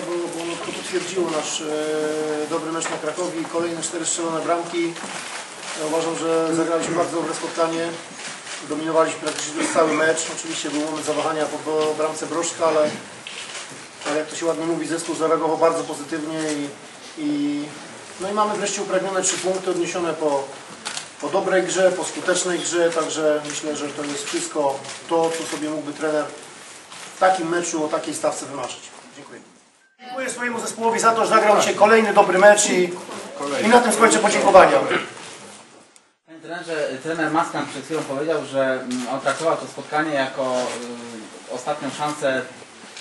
bo, bo tylko potwierdziło nasz e, dobry mecz na Krakowie kolejne cztery strzelone bramki. Ja uważam, że zagraliśmy bardzo dobre spotkanie. Dominowaliśmy praktycznie przez cały mecz. Oczywiście był moment zawahania po, po bramce Broszka, ale, ale jak to się ładnie mówi, zespół zareagował bardzo pozytywnie i, i, no i mamy wreszcie upragnione trzy punkty odniesione po, po dobrej grze, po skutecznej grze, także myślę, że to jest wszystko to, co sobie mógłby trener w takim meczu o takiej stawce wymarzyć. Dziękuję. Dziękuję swojemu zespołowi za to, że zagrał dzisiaj kolejny dobry mecz i, i na tym skończę podziękowania. Panie trenerze, trener Maskan przed chwilą powiedział, że mm, on traktował to spotkanie jako y, ostatnią szansę,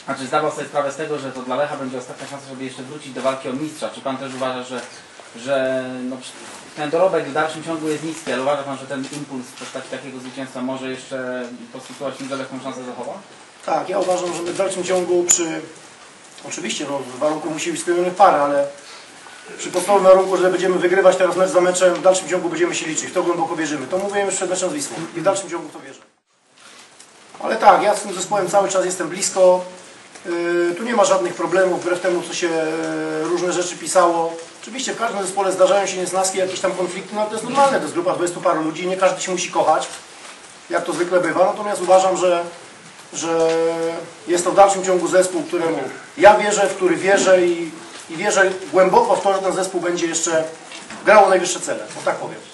znaczy zdawał sobie sprawę z tego, że to dla Lecha będzie ostatnia szansa, żeby jeszcze wrócić do walki o mistrza. Czy Pan też uważa, że, że no, ten dorobek w dalszym ciągu jest niski, ale uważa Pan, że ten impuls w postaci takiego zwycięstwa może jeszcze poskutkować tym, że Lech szansę zachowa? Tak, ja uważam, że my w dalszym ciągu przy... Oczywiście, no, warunków musi być spełnionych parę, ale przy podstawowym warunku, że będziemy wygrywać teraz mecz za meczem, w dalszym ciągu będziemy się liczyć. W to głęboko wierzymy. To mówiłem już przed meczem z Wisłą i w dalszym ciągu to wierzę. Ale tak, ja z tym zespołem cały czas jestem blisko. Yy, tu nie ma żadnych problemów, wbrew temu, co się yy, różne rzeczy pisało. Oczywiście w każdym zespole zdarzają się niesnaski, jakieś tam konflikty, no ale to jest normalne, to jest grupa 20 paru ludzi, nie każdy się musi kochać, jak to zwykle bywa. Natomiast uważam, że, że jest to w dalszym ciągu zespół, któremu ja wierzę, w który wierzę i, i wierzę głęboko w to, że ten zespół będzie jeszcze grał o najwyższe cele, o tak powiem.